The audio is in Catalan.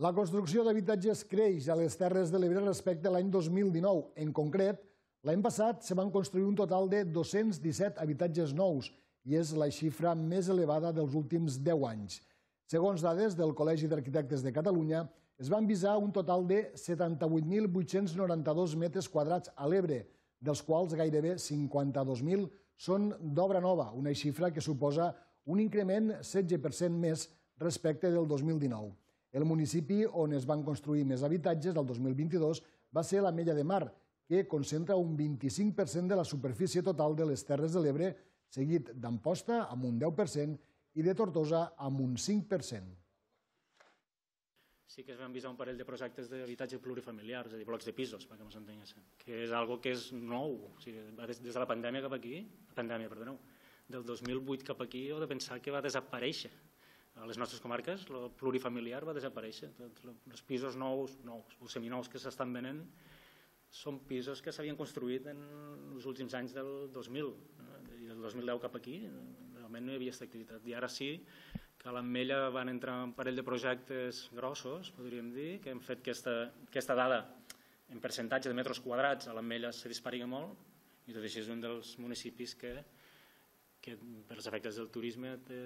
La construcció d'habitatges creix a les Terres de l'Ebre respecte a l'any 2019. En concret, l'any passat se van construir un total de 217 habitatges nous i és la xifra més elevada dels últims 10 anys. Segons dades del Col·legi d'Arquitectes de Catalunya, es van visar un total de 78.892 metres quadrats a l'Ebre, dels quals gairebé 52.000 són d'obra nova, una xifra que suposa un increment 16% més respecte del 2019. El municipi on es van construir més habitatges el 2022 va ser la Mella de Mar, que concentra un 25% de la superfície total de les Terres de l'Ebre, seguit d'Amposta amb un 10% i de Tortosa amb un 5% sí que es van visar un parell de projectes d'habitatge plurifamiliar, és a dir, blocs de pisos, perquè no s'entenguessin, que és algo que és nou, o sigui, va des, des de la pandèmia cap aquí, pandèmia, perdoneu, del 2008 cap aquí, heu de pensar que va desaparèixer. A les nostres comarques, el plurifamiliar va desaparèixer. Els pisos nous, nous o seminous que s'estan venent són pisos que s'havien construït en els últims anys del 2000, i del 2010 cap aquí, realment no hi havia aquesta activitat. I ara sí que a l'Ametlla van entrar un parell de projectes grossos, podríem dir, que han fet que aquesta, aquesta dada en percentatge de metres quadrats a l'Ametlla se dispari molt i tot això és un dels municipis que, que per als efectes del turisme té,